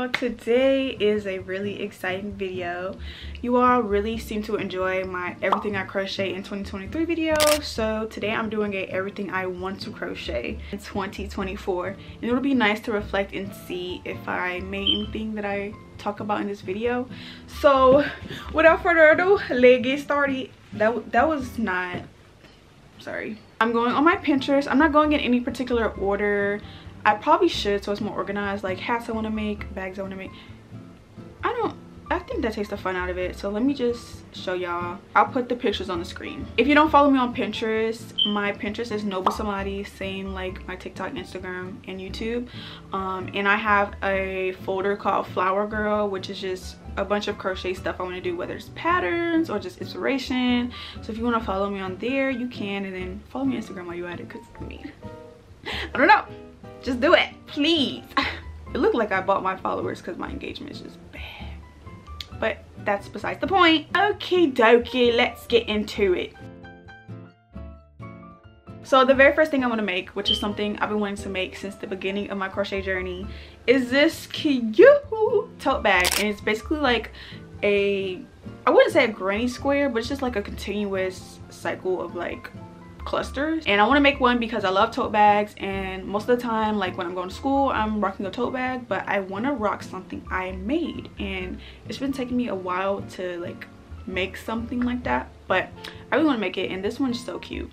y'all today is a really exciting video. You all really seem to enjoy my everything i crochet in 2023 video so today i'm doing a everything i want to crochet in 2024 and it'll be nice to reflect and see if i made anything that i talk about in this video. So without further ado let's get started. That that was not sorry. I'm going on my pinterest. I'm not going in any particular order I probably should so it's more organized. Like hats I want to make bags I want to make. I don't I think that takes the fun out of it. So let me just show y'all. I'll put the pictures on the screen. If you don't follow me on Pinterest my Pinterest is Noble Samadhi same like my TikTok Instagram and YouTube. Um, and I have a folder called Flower Girl which is just a bunch of crochet stuff I want to do whether it's patterns or just inspiration. So if you want to follow me on there you can and then follow me on Instagram while you're at it because mean I don't know just do it, please. It looked like I bought my followers because my engagement is just bad. But that's besides the point. Okay, dokie, let's get into it. So the very first thing I want to make, which is something I've been wanting to make since the beginning of my crochet journey, is this cute tote bag. And it's basically like a, I wouldn't say a granny square, but it's just like a continuous cycle of like clusters and i want to make one because i love tote bags and most of the time like when i'm going to school i'm rocking a tote bag but i want to rock something i made and it's been taking me a while to like make something like that but i really want to make it and this one's so cute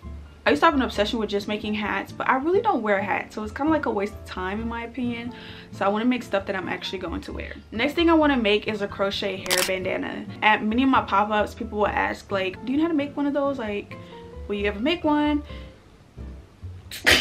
I used to have an obsession with just making hats, but I really don't wear hats. So it's kind of like a waste of time in my opinion. So I want to make stuff that I'm actually going to wear. Next thing I want to make is a crochet hair bandana. At many of my pop-ups, people will ask like, do you know how to make one of those? Like, will you ever make one?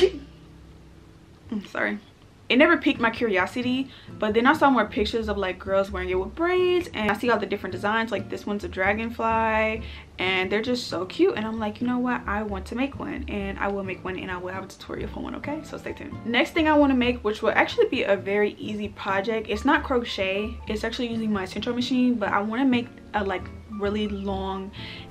I'm sorry it never piqued my curiosity but then i saw more pictures of like girls wearing it with braids and i see all the different designs like this one's a dragonfly and they're just so cute and i'm like you know what? I want to make one and i will make one and i will have a tutorial for one okay? So stay tuned. Next thing i want to make which will actually be a very easy project it's not crochet it's actually using my Sentro machine but i want to make a like really long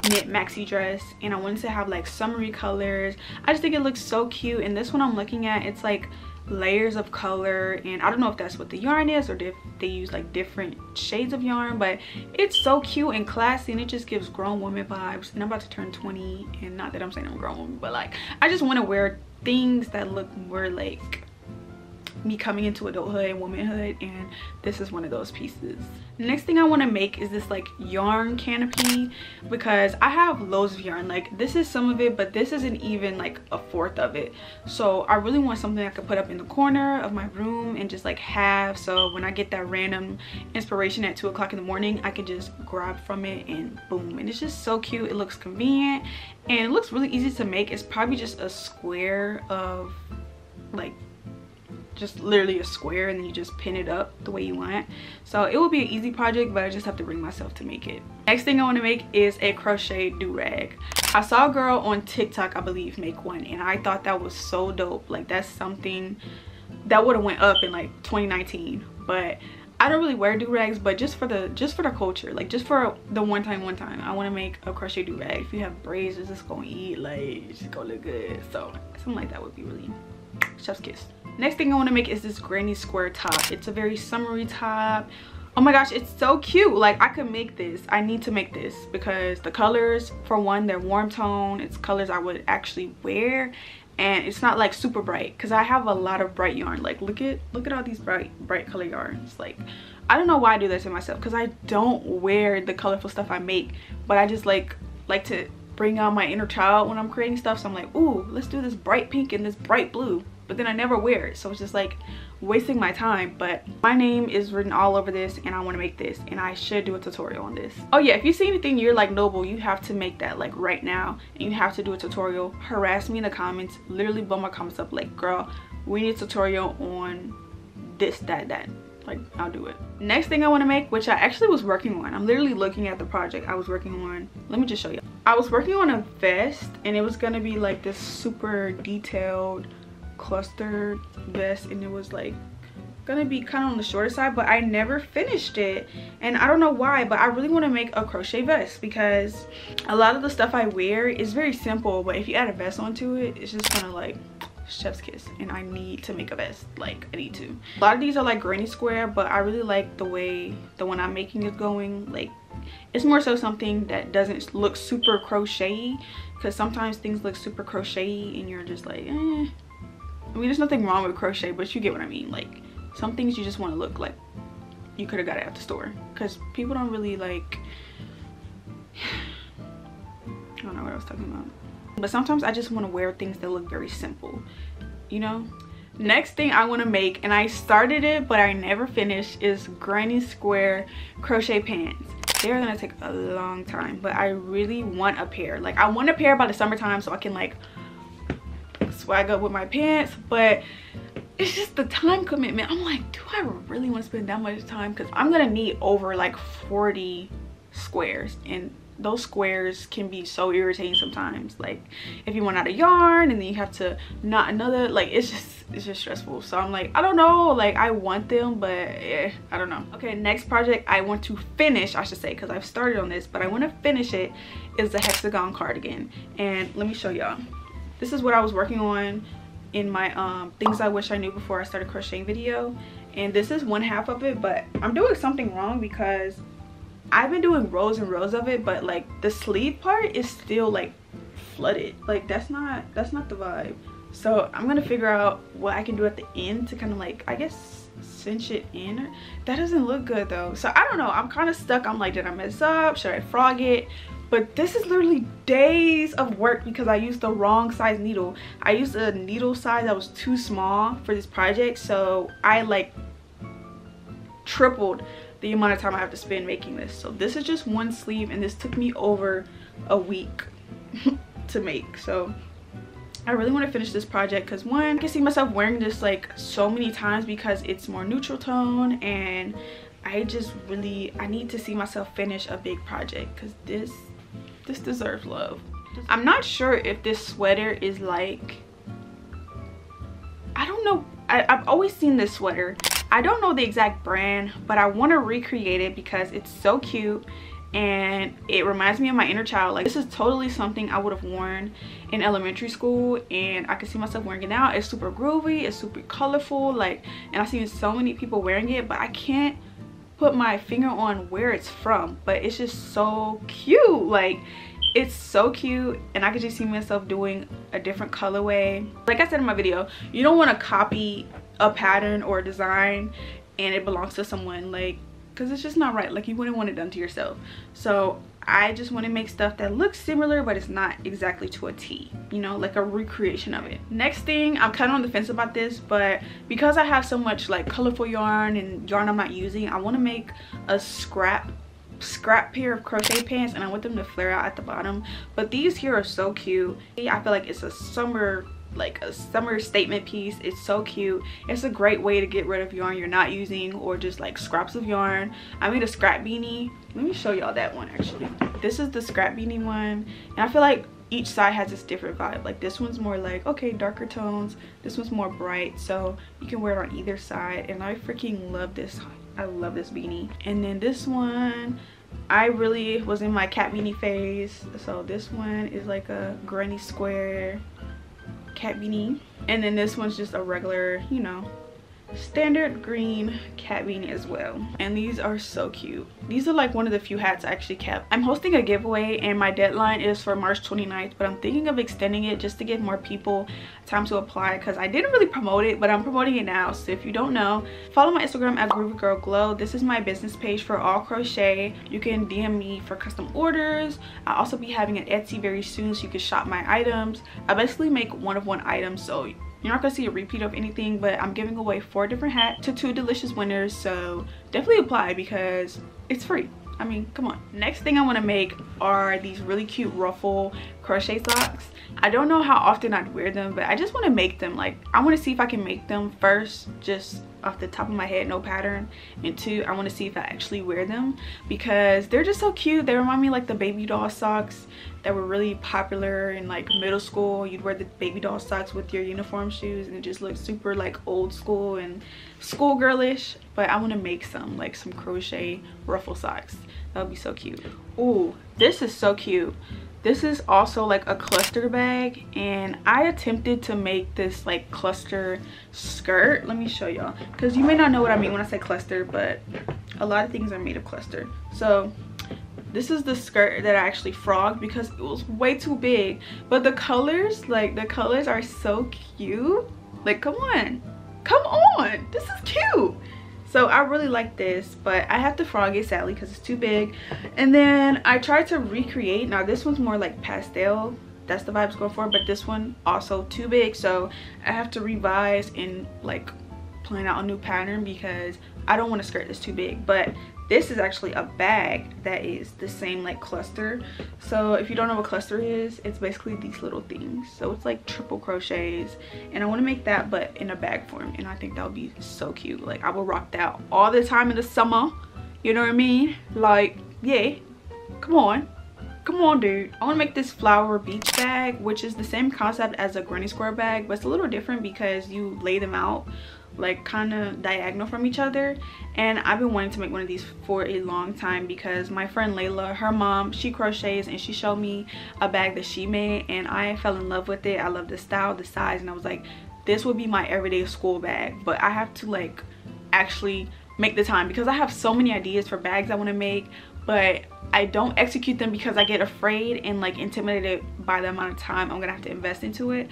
knit maxi dress and i wanted to have like summery colors. I just think it looks so cute and this one i'm looking at it's like layers of color and i don't know if that's what the yarn is or if they use like different shades of yarn but it's so cute and classy and it just gives grown woman vibes and i'm about to turn 20 and not that i'm saying i'm grown but like i just want to wear things that look more like me coming into adulthood and womanhood and this is one of those pieces. Next thing i want to make is this like yarn canopy because i have loads of yarn. Like this is some of it but this isn't even like a fourth of it. So i really want something i could put up in the corner of my room and just like have so when i get that random inspiration at two o'clock in the morning i can just grab from it and boom. And it's just so cute. It looks convenient and it looks really easy to make. It's probably just a square of like just literally a square and then you just pin it up the way you want. So it will be an easy project but i just have to bring myself to make it. Next thing i want to make is a crochet do-rag i saw a girl on tiktok i believe make one and i thought that was so dope. Like that's something that would have went up in like 2019 but I don't really wear do-rags, but just for the just for the culture, like just for the one time, one time, I want to make a crochet do-rag. If you have braids, it's just gonna eat, like it's just gonna look good. So something like that would be really chef's kiss next thing i want to make is this granny square top. It's a very summery top. Oh my gosh it's so cute. Like i could make this. I need to make this because the colors for one they're warm tone. It's colors i would actually wear. And it's not like super bright because i have a lot of bright yarn. Like look at look at all these bright bright color yarns. Like i don't know why i do this to myself because i don't wear the colorful stuff i make but i just like like to bring out my inner child when i'm creating stuff. So i'm like ooh let's do this bright pink and this bright blue but then I never wear it so it's just like wasting my time but my name is written all over this and I want to make this and I should do a tutorial on this oh yeah if you see anything you're like noble you have to make that like right now and you have to do a tutorial harass me in the comments literally blow my comments up like girl we need a tutorial on this that that like I'll do it. Next thing I want to make, which I actually was working on, I'm literally looking at the project I was working on. Let me just show you. I was working on a vest and it was gonna be like this super detailed cluster vest and it was like gonna be kind of on the shorter side but i never finished it and i don't know why but i really want to make a crochet vest because a lot of the stuff i wear is very simple but if you add a vest onto it it's just gonna like chef's kiss and i need to make a vest like i need to a lot of these are like granny square but i really like the way the one i'm making is going like it's more so something that doesn't look super crochet because sometimes things look super crochet and you're just like eh. I mean there's nothing wrong with crochet but you get what i mean. Like some things you just want to look like you could have got it at the store. Because people don't really like i don't know what i was talking about. But sometimes i just want to wear things that look very simple you know? Next thing i want to make and i started it but i never finished is granny square crochet pants. They're gonna take a long time but i really want a pair. Like i want a pair by the summertime so i can like swag up with my pants but it's just the time commitment. I'm like do i really want to spend that much time? Because i'm gonna need over like 40 squares and those squares can be so irritating sometimes. Like if you run out of yarn and then you have to knot another like it's just it's just stressful. So i'm like i don't know like i want them but yeah, i don't know. Okay next project i want to finish i should say because i've started on this but i want to finish it is the hexagon cardigan. And let me show y'all this is what i was working on in my um things i wish i knew before i started crocheting video. And this is one half of it but i'm doing something wrong because i've been doing rows and rows of it but like the sleeve part is still like flooded. Like that's not that's not the vibe. So i'm gonna figure out what i can do at the end to kind of like i guess cinch it in. That doesn't look good though. So i don't know. I'm kind of stuck. I'm like did i mess up? Should i frog it but this is literally days of work because i used the wrong size needle. I used a needle size that was too small for this project so i like tripled the amount of time i have to spend making this. So this is just one sleeve and this took me over a week to make. So I really want to finish this project because one, I can see myself wearing this like so many times because it's more neutral tone and I just really, I need to see myself finish a big project because this this deserves love. I'm not sure if this sweater is like i don't know. I, i've always seen this sweater. I don't know the exact brand but i want to recreate it because it's so cute and it reminds me of my inner child. Like this is totally something i would have worn in elementary school and i can see myself wearing it now. It's super groovy it's super colorful like and i've seen so many people wearing it but i can't put my finger on where it's from but it's just so cute. Like it's so cute and i could just see myself doing a different colorway. Like i said in my video you don't want to copy a pattern or a design and it belongs to someone like because it's just not right. Like you wouldn't want it done to yourself. So I just want to make stuff that looks similar but it's not exactly to a T, you know, like a recreation of it. Next thing, I'm kind of on the fence about this, but because I have so much like colorful yarn and yarn I'm not using, I want to make a scrap scrap pair of crochet pants and I want them to flare out at the bottom. But these here are so cute. I feel like it's a summer like a summer statement piece. It's so cute. It's a great way to get rid of yarn you're not using or just like scraps of yarn. I made a scrap beanie. Let me show y'all that one actually. This is the scrap beanie one and i feel like each side has this different vibe. Like this one's more like okay darker tones. This one's more bright so you can wear it on either side and i freaking love this i love this beanie. And then this one I really was in my cat beanie phase so this one is like a granny square cat beanie. And then this one's just a regular you know standard green cat beanie as well. And these are so cute. These are like one of the few hats i actually kept. I'm hosting a giveaway and my deadline is for march 29th but i'm thinking of extending it just to give more people time to apply because i didn't really promote it but i'm promoting it now. So if you don't know follow my instagram at groovy girl glow. This is my business page for all crochet. You can dm me for custom orders. I'll also be having an etsy very soon so you can shop my items. I basically make one of one items so you're not gonna see a repeat of anything but i'm giving away four different hats to two delicious winners so definitely apply because it's free I mean, come on. Next thing I want to make are these really cute ruffle crochet socks. I don't know how often I'd wear them, but I just want to make them. Like, I want to see if I can make them first, just off the top of my head, no pattern. And two, I want to see if I actually wear them because they're just so cute. They remind me like the baby doll socks that were really popular in like middle school you'd wear the baby doll socks with your uniform shoes and it just looks super like old school and schoolgirlish but i want to make some like some crochet ruffle socks. That would be so cute. Ooh, this is so cute. This is also like a cluster bag and i attempted to make this like cluster skirt. Let me show y'all. Because you may not know what i mean when i say cluster but a lot of things are made of cluster. So this is the skirt that i actually frogged because it was way too big. But the colors like the colors are so cute. Like come on. Come on. This is cute. So i really like this but i have to frog it sadly because it's too big. And then i tried to recreate now this one's more like pastel. That's the vibes going for but this one also too big. So i have to revise and like plan out a new pattern because i don't want to skirt this too big. But this is actually a bag that is the same like cluster. So if you don't know what cluster is it's basically these little things. So it's like triple crochets and i want to make that but in a bag form and i think that would be so cute. Like i will rock that all the time in the summer you know what i mean? Like yeah come on come on dude. I want to make this flower beach bag which is the same concept as a granny square bag but it's a little different because you lay them out like kind of diagonal from each other. And I've been wanting to make one of these for a long time because my friend Layla her mom she crochets and she showed me a bag that she made and I fell in love with it. I love the style the size and I was like this would be my everyday school bag. But I have to like actually make the time because I have so many ideas for bags I want to make but I don't execute them because I get afraid and like intimidated by the amount of time I'm gonna have to invest into it.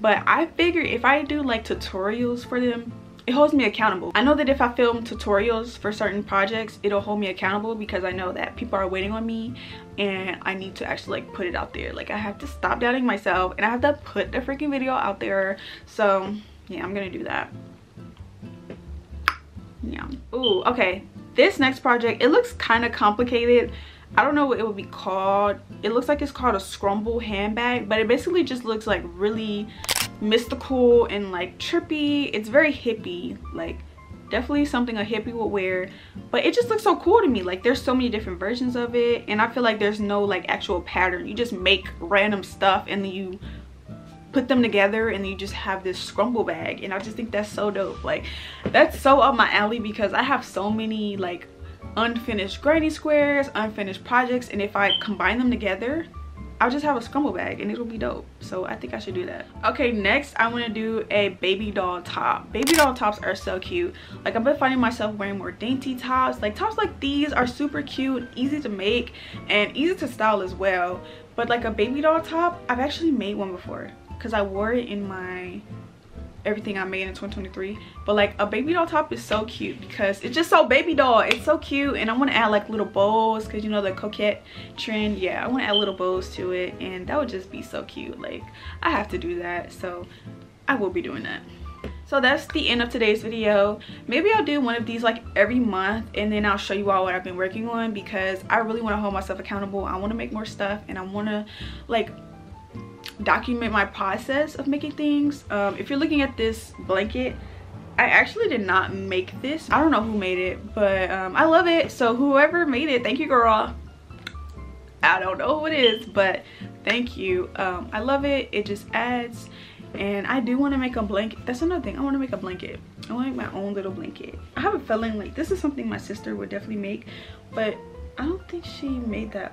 But I figure if I do like tutorials for them it holds me accountable. I know that if I film tutorials for certain projects, it'll hold me accountable because I know that people are waiting on me and I need to actually like put it out there. Like I have to stop doubting myself and I have to put the freaking video out there. So yeah, I'm gonna do that. Yeah. Ooh, okay. This next project, it looks kind of complicated. I don't know what it would be called. It looks like it's called a scrumble handbag, but it basically just looks like really mystical and like trippy. It's very hippie like definitely something a hippie would wear. But it just looks so cool to me. Like there's so many different versions of it and i feel like there's no like actual pattern. You just make random stuff and then you put them together and you just have this scrumble bag and i just think that's so dope. Like that's so up my alley because i have so many like unfinished granny squares unfinished projects and if i combine them together I'll just have a scrumble bag and it'll be dope. So I think I should do that. Okay, next I want to do a baby doll top. Baby doll tops are so cute. Like I've been finding myself wearing more dainty tops. Like tops like these are super cute, easy to make, and easy to style as well. But like a baby doll top, I've actually made one before because I wore it in my everything I made in 2023. But like a baby doll top is so cute because it's just so baby doll. It's so cute and I want to add like little bows because you know the coquette trend. Yeah, I want to add little bows to it and that would just be so cute. Like I have to do that. So I will be doing that. So that's the end of today's video. Maybe I'll do one of these like every month and then I'll show you all what I've been working on because I really want to hold myself accountable. I want to make more stuff and I want to like document my process of making things. Um, if you're looking at this blanket I actually did not make this. I don't know who made it but um, I love it. So whoever made it thank you girl. I don't know who it is but thank you. Um, I love it. It just adds and I do want to make a blanket. That's another thing. I want to make a blanket. I want to make my own little blanket. I have a feeling like this is something my sister would definitely make but I don't think she made that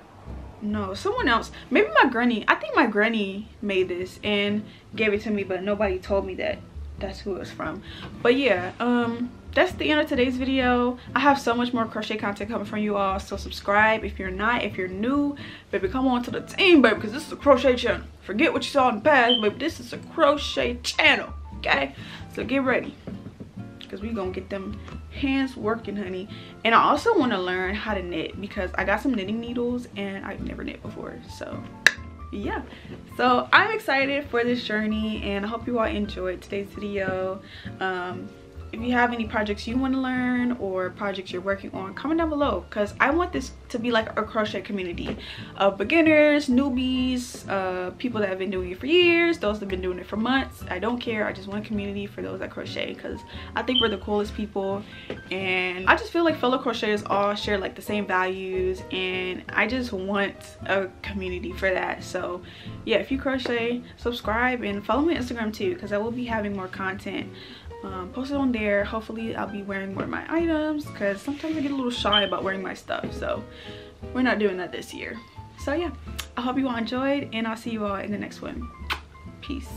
no someone else. Maybe my granny. I think my granny made this and gave it to me but nobody told me that that's who it was from. But yeah um that's the end of today's video. I have so much more crochet content coming from you all so subscribe. If you're not if you're new baby come on to the team baby because this is a crochet channel. Forget what you saw in the past baby this is a crochet channel okay? So get ready because we gonna get them hands working honey. And i also want to learn how to knit because i got some knitting needles and i've never knit before so yeah. So i'm excited for this journey and i hope you all enjoyed today's video. Um if you have any projects you want to learn or projects you're working on comment down below because i want this to be like a crochet community of beginners newbies uh, people that have been doing it for years those that have been doing it for months. I don't care i just want a community for those that crochet because i think we're the coolest people. And i just feel like fellow crocheters all share like the same values and i just want a community for that. So yeah if you crochet subscribe and follow me on instagram too because i will be having more content um, post it on there. Hopefully i'll be wearing more of my items because sometimes i get a little shy about wearing my stuff so we're not doing that this year. So yeah. I hope you all enjoyed and i'll see you all in the next one. Peace